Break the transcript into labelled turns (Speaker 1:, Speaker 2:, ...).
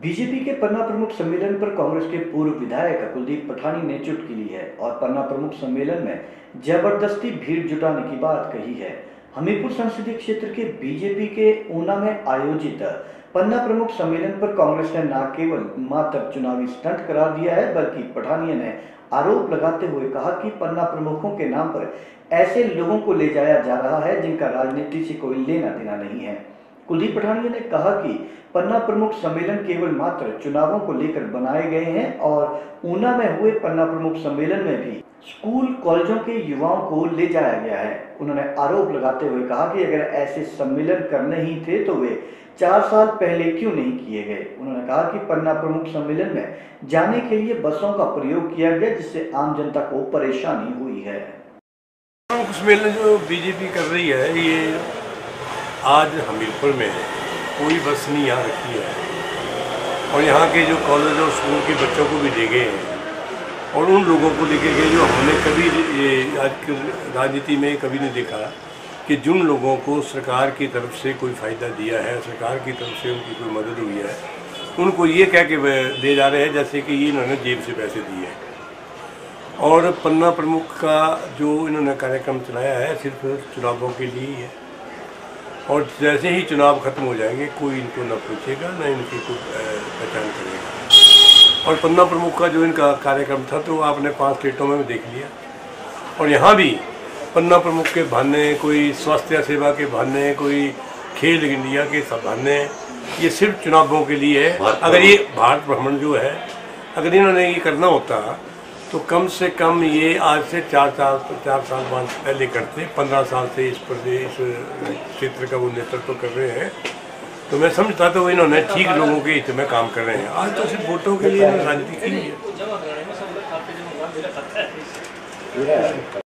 Speaker 1: BJP के पन्ना प्रमुख सम्मेलन पर कांग्रेस के पूर्व विधायक कुलदीप पठानी ने चुटकी ली है और पन्ना प्रमुख सम्मेलन में ज़बरदस्ती भीड़ जुटाने की बात कही है। हमीरपुर संसदीय क्षेत्र के बीजेपी के ऊना में आयोजित पन्ना प्रमुख सम्मेलन पर कांग्रेस ने न केवल मात्र चुनावी स्टंट करार दिया है, बल्कि पठानिया ने आरोप लगाते हुए कहा कि पन्ना प्रमुखों के नाम पर ऐसे लोगों को ले जाया जा रहा है जिनका राजनीति से कोई लेना देना नहीं है। कुलदीप पठानिया ने कहा कि पन्ना प्रमुख सम्मेलन केवल मात्र चुनावों को लेकर बनाए गए हैं और ऊना में हुए पन्ना प्रमुख सम्मेलन में भी स्कूल, कॉलेजों के युवाओं को ले जाया गया है। उन्होंने आरोप लगाते हुए कहा कि अगर ऐसे सम्मेलन करने ही थे तो वे चार साल पहले क्यों नहीं किए गए? उन्होंने कहा कि पन्ना प्रमुख सम्मेलन में जाने के लिए बसों का प्रयोग किया गया, जिससे आम जनता को परेशानी हुई है।
Speaker 2: सम्मेलन जो बीजेपी कर रही है, ये आज हमीरपुर में कोई बस नहीं यहाँ रखी है। और यहाँ के जो कॉलेज और स्कूल के बच्चों को भी ले गए हैं। और उन लोगों को लेके गए जो हमने कभी आज की राजनीति में कभी नहीं देखा कि जिन लोगों को सरकार की तरफ़ से कोई फ़ायदा दिया है, सरकार की तरफ़ से उनकी कोई मदद हुई है, उनको ये कह के दे जा रहे हैं जैसे कि ये इन्होंने जेब से पैसे दिए हैं। और पन्ना प्रमुख का जो इन्होंने कार्यक्रम चलाया है, सिर्फ़ चुनावों के लिए ही है। और जैसे ही चुनाव खत्म हो जाएँगे कोई इनको न पूछेगा न इनकी कोई पहचान करेगा। और पन्ना प्रमुख का जो इनका कार्यक्रम था तो आपने पाँच स्टेटों में देख लिया। और यहाँ भी पन्ना प्रमुख के बहाने कोई स्वास्थ्य सेवा के बहाने कोई खेल इंडिया के बहाने ये सिर्फ़ चुनावों के लिए है। अगर ये भारत भ्रमण जो है अगर इन्होंने ये करना होता तो कम से कम ये आज से चार साल चार साल बाद पहले करते पंद्रह साल से इस प्रदेश क्षेत्र का वो नेतृत्व कर रहे हैं। तो मैं समझता था वो इन्होंने ठीक लोगों के हित में काम कर रहे हैं। आज तो सिर्फ़ वोटों के लिए राजनीति की है।